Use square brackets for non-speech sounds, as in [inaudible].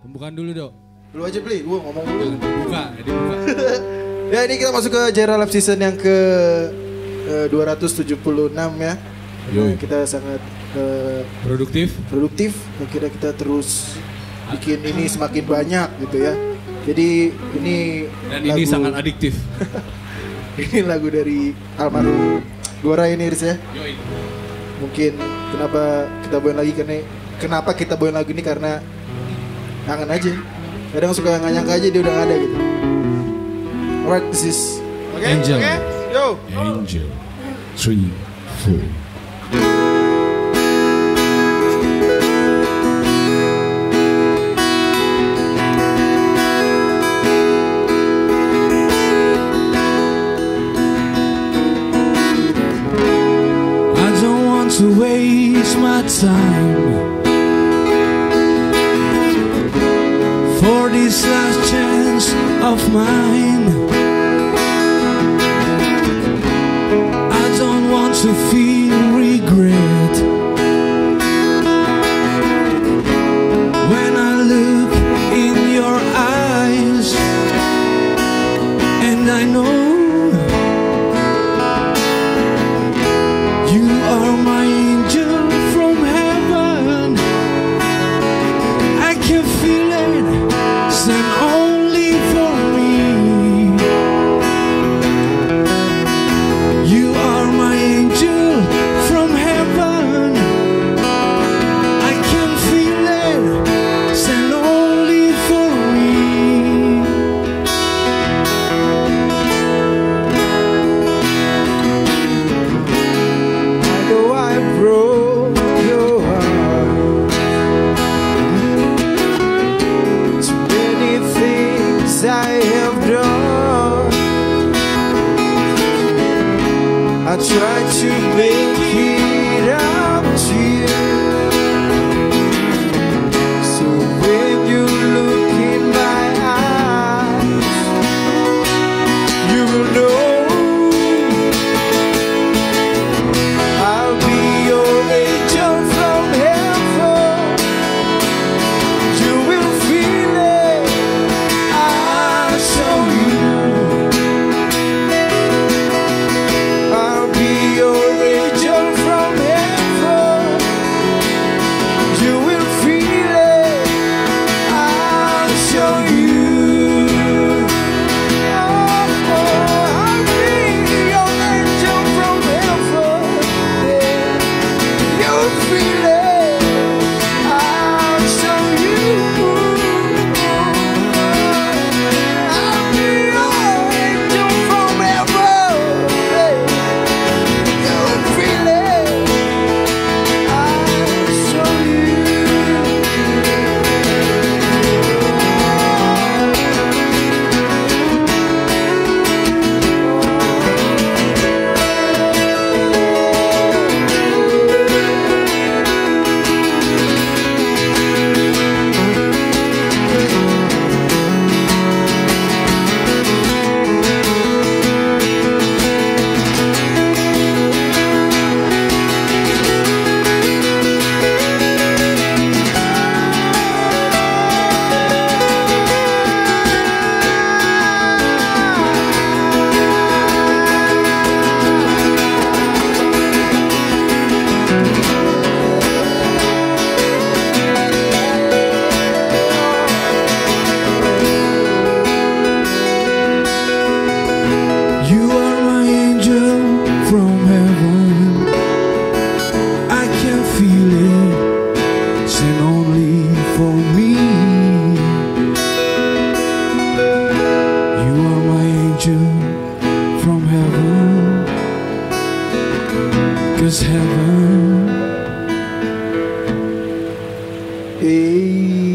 Pembukaan dulu dok. Lu aja beli, gua ngomong dulu. Buka, dibuka. [laughs] Ya ini kita masuk ke Jera Lab Season yang ke eh, 276 ya. Yoi. Kita sangat eh, Produktif. produktif. Akhirnya kita terus bikin ini semakin banyak gitu ya. Jadi ini Dan ini sangat adiktif. [laughs] ini lagu dari almarhum Gora ini Riz ya. Yoi. Mungkin kenapa kita bawain lagi karena kenapa kita bawain lagu ini karena kangen aja. Kadang suka nggak nyangka aja dia udah ada gitu. Alright, this is Angel. yo. Angel. Three, four. I don't want to waste my time for this last chance of mine. I don't want to feel regret when I look in your eyes, and I know. I have done. I tried to make feeling is heaven. Hey.